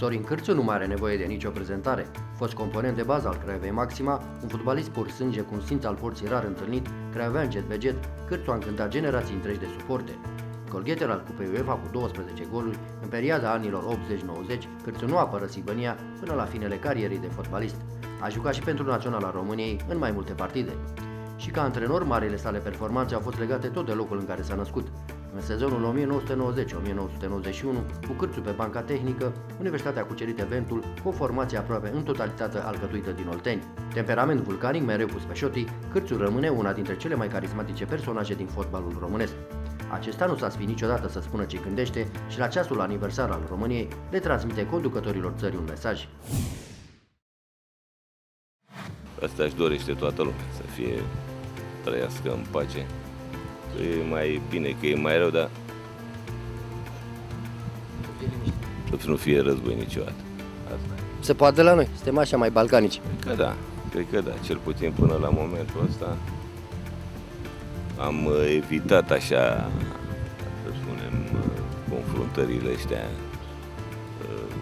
Sorin Cârțu nu mai are nevoie de nicio prezentare. Fost component de bază al Craiovei Maxima, un fotbalist pur sânge cu un simț al porții rar întâlnit, craiovean jet veget, Cârțu a încântat generații întregi de suporte. Golgheter al Cupei UEFA cu 12 goluri, în perioada anilor 80-90, Cârțu nu a părăsit Bănia până la finele carierei de fotbalist. A jucat și pentru Naționala României în mai multe partide. Și ca antrenor, marile sale performanțe au fost legate tot de locul în care s-a născut. În sezonul 1990-1991, cu cârțul pe banca tehnică, Universitatea a cucerit eventul cu o formație aproape în totalitate alcătuită din olteni. Temperament vulcanic mereu pus pe șotii, cârțul rămâne una dintre cele mai carismatice personaje din fotbalul românesc. Acesta nu s-a sfit niciodată să spună ce gândește și la ceasul aniversar al României le transmite conducătorilor țării un mesaj. Asta își dorește toată lumea, să fie trăiască în pace. Că e mai bine, că e mai rău, dar să nu fie război niciodată. Asta. Se poate la noi, suntem așa mai balcanici. Cred că da, cred că da, cel puțin până la momentul ăsta am uh, evitat așa, să spunem, uh, confruntările astea uh,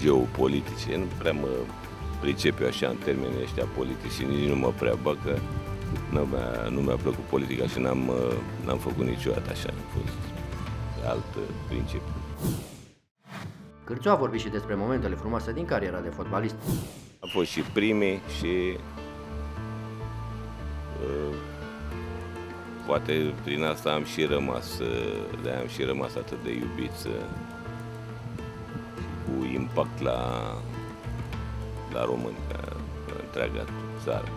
geopolitice. Nu prea mă pricep eu așa în termenii ăștia politici și nici nu mă prea bă că nu mi-a, nu mi-a plăcut politica și n-am, n-am făcut niciodată așa, am fost alt principiu. Cârțu a vorbit și despre momentele frumoase din cariera de fotbalist. A fost și primii și uh, poate prin asta am și rămas, de am și rămas atât de iubit cu impact la, la români, la, la întreaga țară.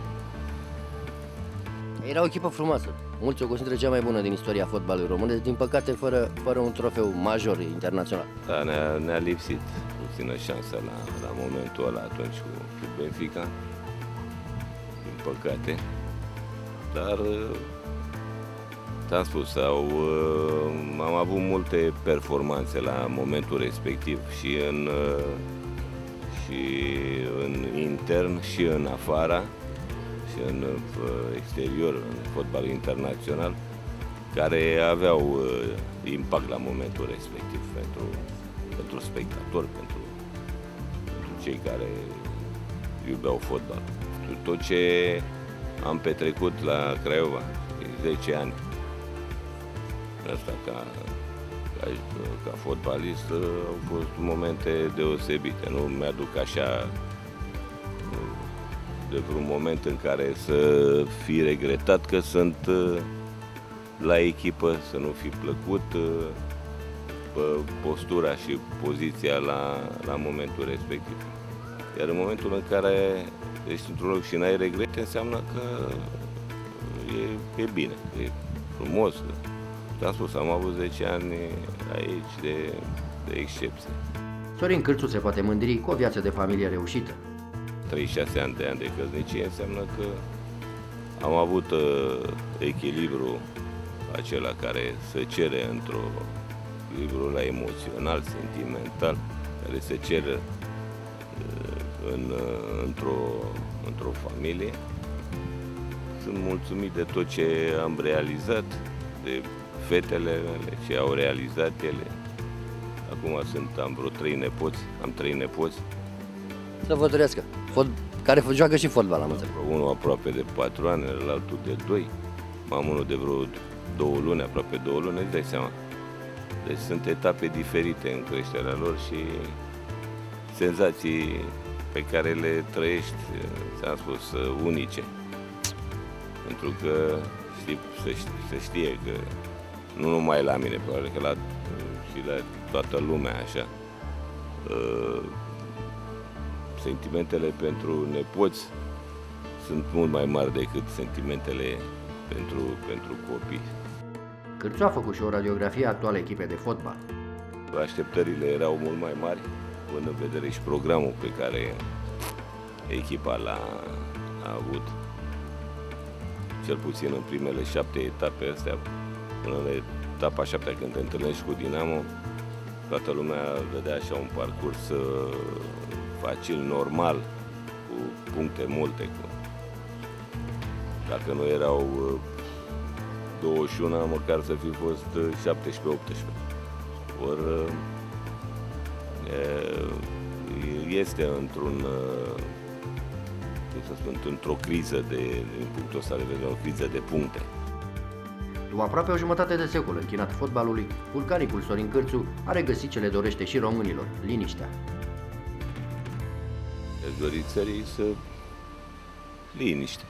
Era o echipă frumoasă. Mulți o consideră cea mai bună din istoria fotbalului românesc, din păcate fără, fără un trofeu major internațional. Da, ne-a, ne-a lipsit puțină șansă la, la momentul ăla atunci cu, cu Benfica, din păcate. Dar am spus, au, am avut multe performanțe la momentul respectiv și în, și în intern și în afara și în exterior, în fotbal internațional, care aveau uh, impact la momentul respectiv pentru, pentru spectatori, pentru, pentru cei care iubeau fotbal. Tot ce am petrecut la Craiova, 10 ani, asta ca, ca, ca fotbalist, au fost momente deosebite. Nu mi-aduc așa de vreun moment în care să fi regretat că sunt uh, la echipă, să nu fi plăcut uh, postura și poziția la, la momentul respectiv. Iar în momentul în care ești într-un loc și n-ai regrete, înseamnă că e, e bine, e frumos. Am spus, am avut 10 ani aici de, de excepție. Sorin Cârțu se poate mândri cu o viață de familie reușită. 36 ani de ani de căsnicie înseamnă că am avut uh, echilibru acela care se cere într-o echilibru la emoțional, sentimental, care se cere uh, în, uh, într-o, într-o familie. Sunt mulțumit de tot ce am realizat, de fetele mele, ce au realizat ele. Acum sunt, am vreo trei nepoți, am trei nepoți, să vă trăiască. Fot... Care joacă și fotbal, am înțeles. Unul aproape de 4 ani, altul de 2. Am unul de vreo două luni, aproape două luni, îți dai seama. Deci sunt etape diferite în creșterea lor și senzații pe care le trăiești, ți-am spus, unice. Pentru că știi, se, se știe că nu numai la mine, probabil că la, și la toată lumea așa, sentimentele pentru nepoți sunt mult mai mari decât sentimentele pentru, pentru copii. Cârțu a făcut și o radiografie actuală echipei de fotbal. Așteptările erau mult mai mari, până în vedere și programul pe care echipa l-a avut. Cel puțin în primele șapte etape astea, până la etapa șaptea când te întâlnești cu Dinamo, toată lumea vedea așa un parcurs uh, facil, normal, cu puncte multe. Cu... Dacă nu erau 21, uh, măcar să fi fost 17-18. Uh, Ori uh, este într-un să spun, într-o criză de, din punctul ăsta de vedere, o criză de puncte. După aproape o jumătate de secol închinat fotbalului, vulcanicul Sorin Cârțu a regăsit ce le dorește și românilor, liniștea. Aș dori țării să liniște.